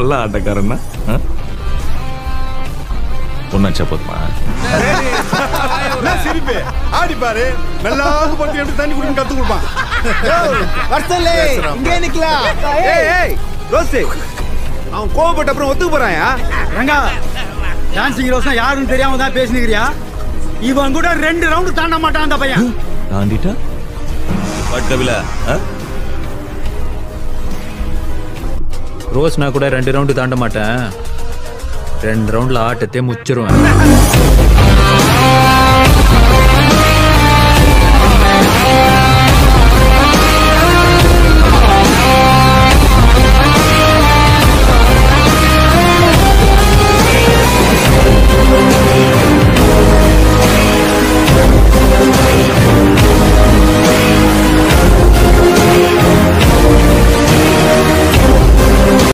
நல்ல ஆட்டக்காரன்னா ஒன்னாச்சா போதுமா? சிரிப்பு ஆடி பாரு. மெல்லாக போட்டு எப்படி தண்ணி குடிக்கணும் கத்து கொடுப்பான். இங்கே நிக்கலாம் ஏய் ரோசி அவன் கோவப்பட்ட அப்புறம் ஒத்துக்கு போறாயா? ரங்கா டான்சிங் ரோஸ்னா யாருன்னு தெரியாம தான் பேசினுக்கிறியா? இவன் கூட ரெண்டு ரவுண்டு தாண்ட மாட்டான் அந்த பையன். தாண்டிட்டா? பட்டவில ரோஸ் நான் கூட ரெண்டு ரவுண்டு தாண்ட மாட்டேன். ரெண்டு ரவுண்டில் ஆட்டத்தையே முச்சிருவேன்.